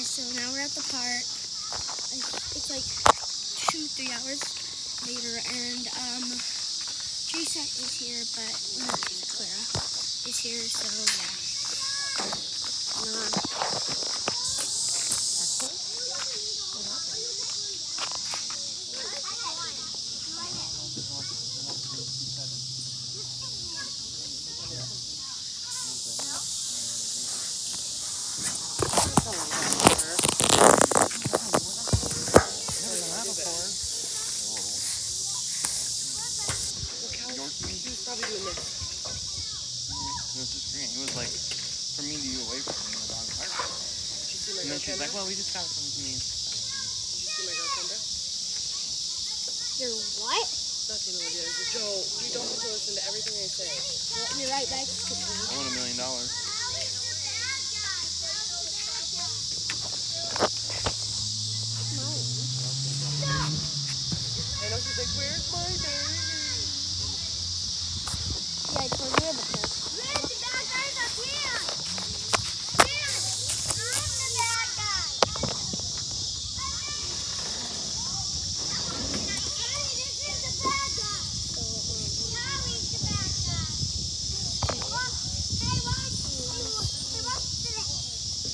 guys, so now we're at the park. It's like two, three hours later, and um, Teresa is here, but Clara is here, so yeah Who's probably doing this? It was just green. It was like for me to you away from me, the dog park. Did you see my And then girl she's like, Kendra? well, we just got it from me. Did you see my girl Kendra? You're what? Nothing, Olivia. Is it Joe? You don't have to listen to everything I say. Well, you're right back. I want a million dollars. I know she's like, where's my baby? Yeah, I told you before.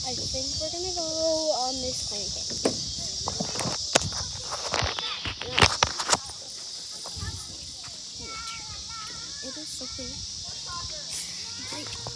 I think we're gonna go on this pancake. It is so pretty. Like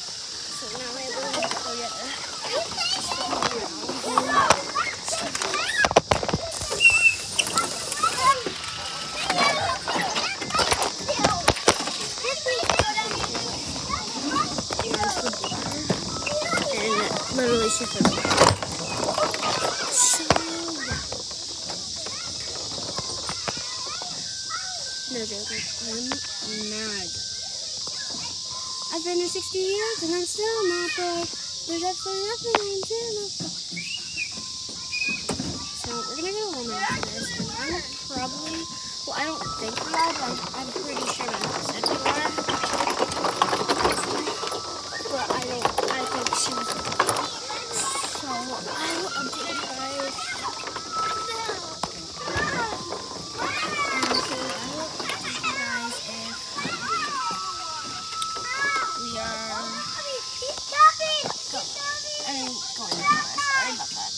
I've been here 60 years and I'm still not bored. There's absolutely nothing I can do. So we're gonna go home after this, and I'm probably, well, I don't think we are, but I'm, pretty sure my mom said we are. But I don't, I think she was. So I will update you guys. And so I will update you guys if we are. I mean, going to Sorry about that.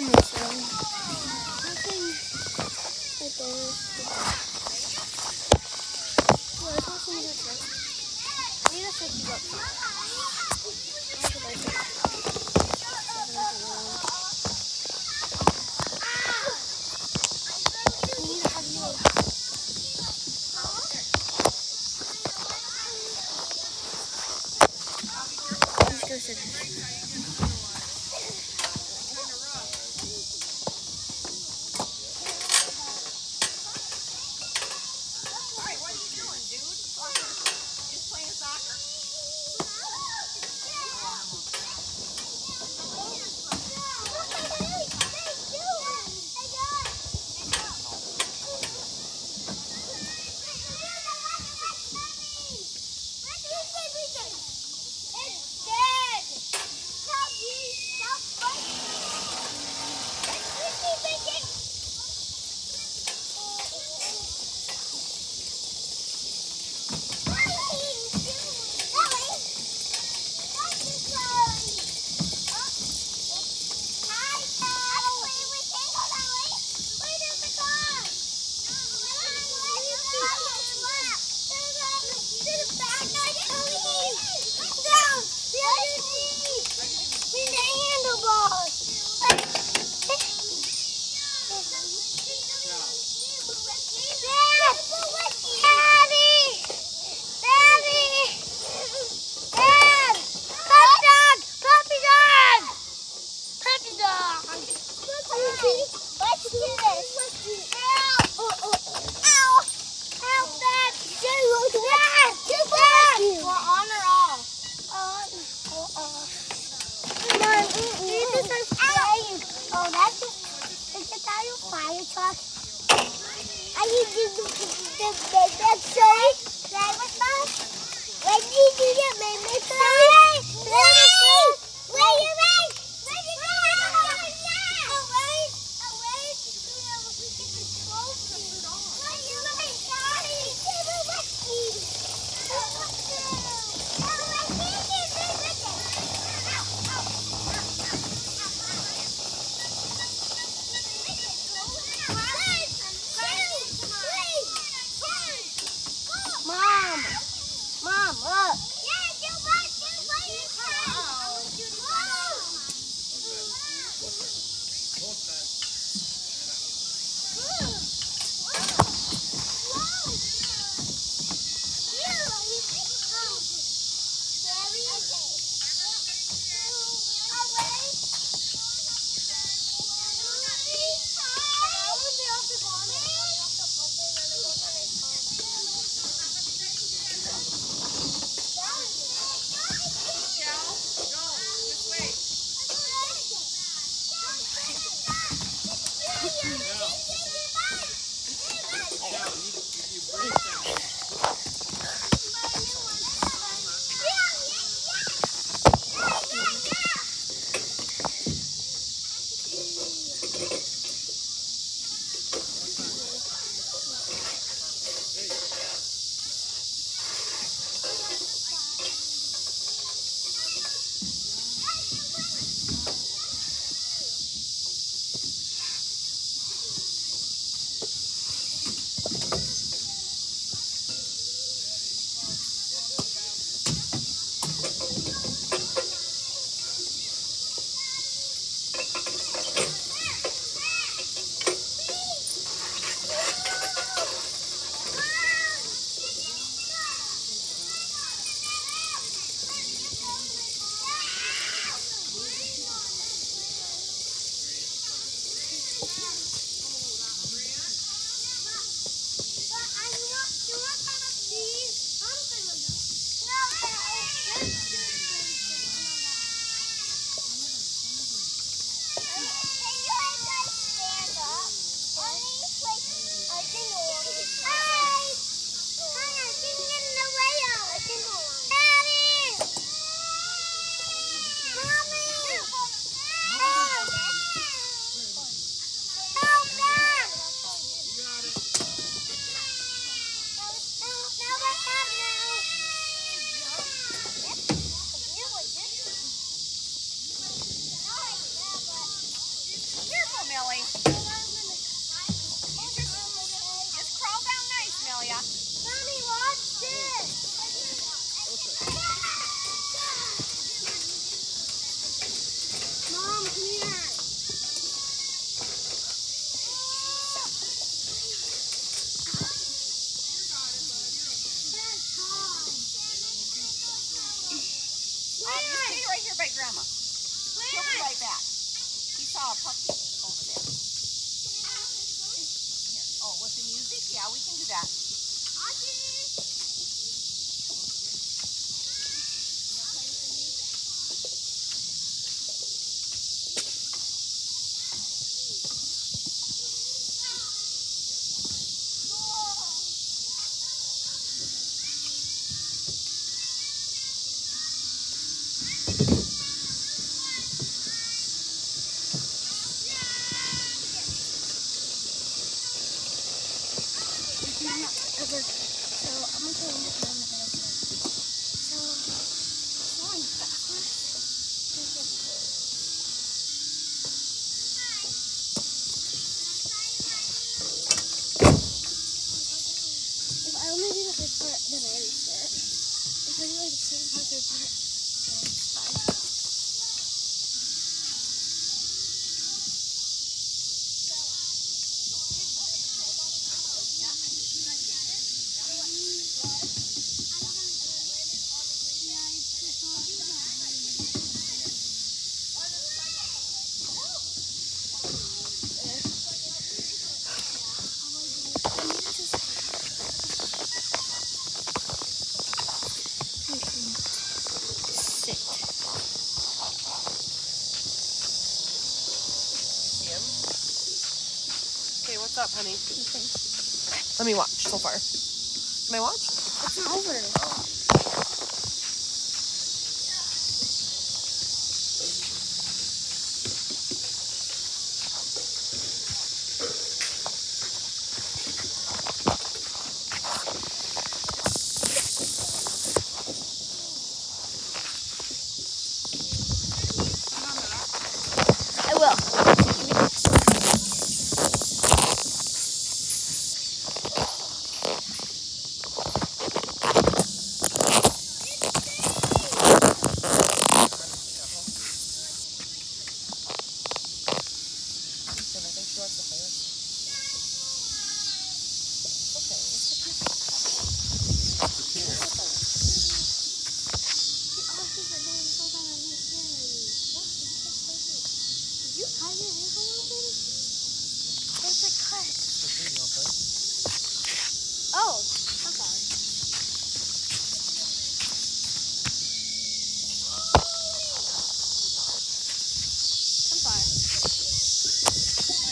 Okay, so nothing right there. Well, it's also in this right. I stop, honey. Let me watch so far. Can I watch? It's over. Kim, I think she wants to play with Okay. Did you cut your hair open? What's it cut? Oh, I'm sorry. I'm sorry.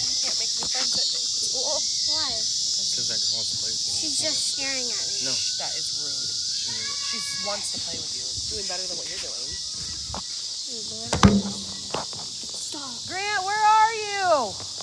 You can't make new friends at school. Why? Because that girl wants to play with you. She's just staring at me. No. That is rude. She wants to play with you. Doing better than what you're doing. Stop. Grant, where are you?